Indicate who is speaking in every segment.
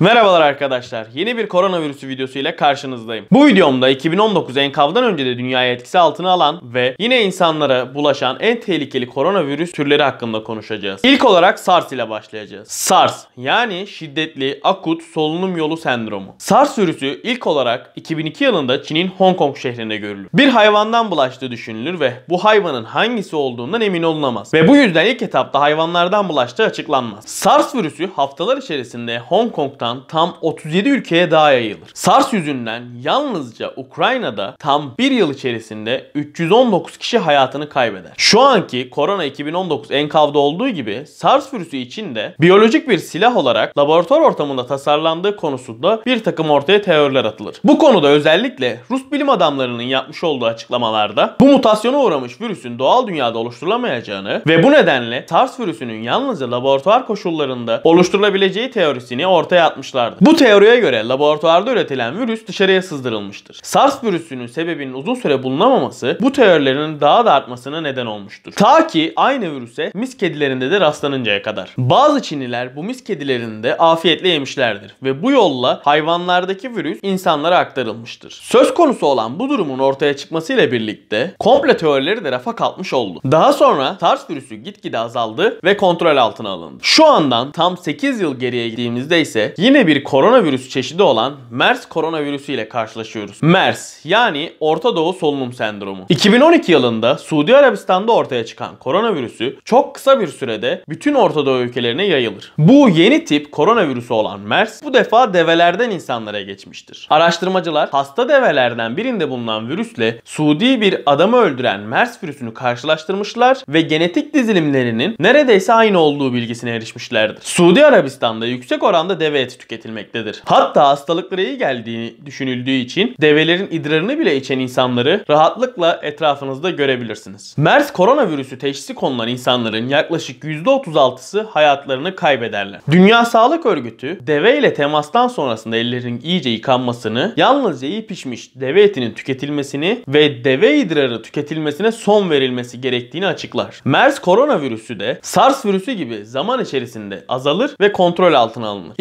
Speaker 1: Merhabalar arkadaşlar. Yeni bir koronavirüsü videosu ile karşınızdayım. Bu videomda 2019 enkavdan önce de dünyayı etkisi altına alan ve yine insanlara bulaşan en tehlikeli koronavirüs türleri hakkında konuşacağız. İlk olarak SARS ile başlayacağız. SARS yani şiddetli akut solunum yolu sendromu. SARS virüsü ilk olarak 2002 yılında Çin'in Hong Kong şehrinde görülür. Bir hayvandan bulaştığı düşünülür ve bu hayvanın hangisi olduğundan emin olunamaz. Ve bu yüzden ilk etapta hayvanlardan bulaştığı açıklanmaz. SARS virüsü haftalar içerisinde Hong Kong'tan tam 37 ülkeye daha yayılır. SARS yüzünden yalnızca Ukrayna'da tam bir yıl içerisinde 319 kişi hayatını kaybeder. Şu anki korona 2019 enkavda olduğu gibi SARS virüsü için de biyolojik bir silah olarak laboratuvar ortamında tasarlandığı konusunda bir takım ortaya teoriler atılır. Bu konuda özellikle Rus bilim adamlarının yapmış olduğu açıklamalarda bu mutasyona uğramış virüsün doğal dünyada oluşturulamayacağını ve bu nedenle SARS virüsünün yalnızca laboratuvar koşullarında oluşturulabileceği teorisini ortaya atmışlardı. Bu teoriye göre laboratuvarda üretilen virüs dışarıya sızdırılmıştır. SARS virüsünün sebebinin uzun süre bulunamaması bu teorilerin daha da artmasına neden olmuştur. Ta ki aynı virüse mis kedilerinde de rastlanıncaya kadar. Bazı Çinliler bu mis kedilerini de afiyetle yemişlerdir ve bu yolla hayvanlardaki virüs insanlara aktarılmıştır. Söz konusu olan bu durumun ortaya çıkmasıyla birlikte komple teorileri de rafa kalkmış oldu. Daha sonra SARS virüsü gitgide azaldı ve kontrol altına alındı. Şu andan tam 8 yıl geriye gittiğimizde ise yine bir koronavirüs çeşidi olan MERS koronavirüsü ile karşılaşıyoruz. MERS yani Orta Doğu Solunum Sendromu. 2012 yılında Suudi Arabistan'da ortaya çıkan koronavirüsü çok kısa bir sürede bütün Orta Doğu ülkelerine yayılır. Bu yeni tip koronavirüsü olan MERS bu defa develerden insanlara geçmiştir. Araştırmacılar hasta develerden birinde bulunan virüsle Suudi bir adamı öldüren MERS virüsünü karşılaştırmışlar ve genetik dizilimlerinin neredeyse aynı olduğu bilgisine erişmişlerdir. Suudi Arabistan'da yüksek oranda deve eti tüketilmektedir. Hatta hastalıklara iyi geldiği düşünüldüğü için develerin idrarını bile içen insanları rahatlıkla etrafınızda görebilirsiniz. MERS koronavirüsü teşhisi konulan insanların yaklaşık %36'sı hayatlarını kaybederler. Dünya Sağlık Örgütü deve ile temastan sonrasında ellerin iyice yıkanmasını, yalnızca iyi pişmiş deve etinin tüketilmesini ve deve idrarı tüketilmesine son verilmesi gerektiğini açıklar. MERS koronavirüsü de SARS virüsü gibi zaman içerisinde azalır ve kontrol altına alınır.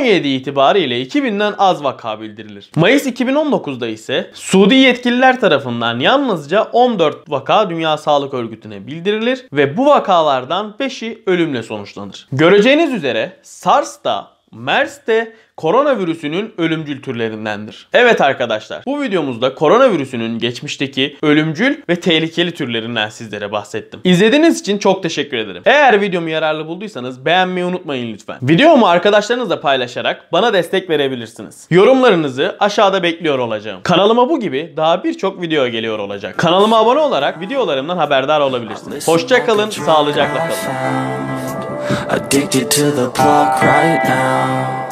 Speaker 1: 2017 itibariyle 2000'den az vaka bildirilir. Mayıs 2019'da ise Suudi yetkililer tarafından yalnızca 14 vaka Dünya Sağlık Örgütü'ne bildirilir ve bu vakalardan 5'i ölümle sonuçlanır. Göreceğiniz üzere SARS da MERS de koronavirüsünün ölümcül türlerindendir. Evet arkadaşlar bu videomuzda koronavirüsünün geçmişteki ölümcül ve tehlikeli türlerinden sizlere bahsettim. İzlediğiniz için çok teşekkür ederim. Eğer videomu yararlı bulduysanız beğenmeyi unutmayın lütfen. Videomu arkadaşlarınızla paylaşarak bana destek verebilirsiniz. Yorumlarınızı aşağıda bekliyor olacağım. Kanalıma bu gibi daha birçok video geliyor olacak. Kanalıma abone olarak videolarımdan haberdar olabilirsiniz. Hoşçakalın, sağlıcakla kalın.
Speaker 2: Addicted to the plug right now.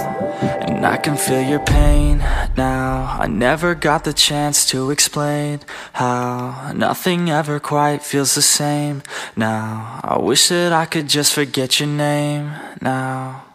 Speaker 2: And I can feel your pain now. I never got the chance to explain How nothing ever quite feels the same now. I wish that I could just forget your name now